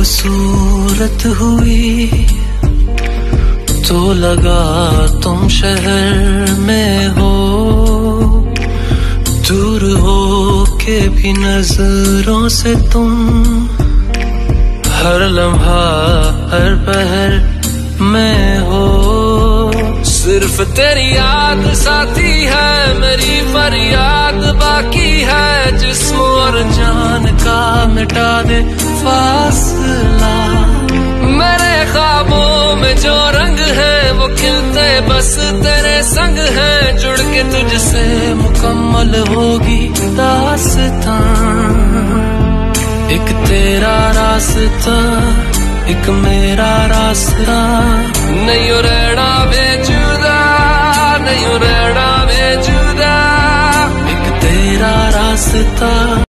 खूबसूरत हुई तो लगा तुम शहर में हो। दूर हो के भी नज़रों से तुम, हर लम्हा, हर पहर में हो। सिर्फ़ तेरी याद साथी है, मेरी फरियाद बाकी है। जिस्म और जान का मिटा दे फासला। मेरे ख्वाबों में जो रंग है, वो खिलते बस तेरे संग है। जुड़ के तुझसे मुकम्मल होगी दासता। एक तेरा रास्ता, एक मेरा रास्ता। नहीं रहना बेजुदा नहीं रहना बेजुदा एक तेरा रास्ता।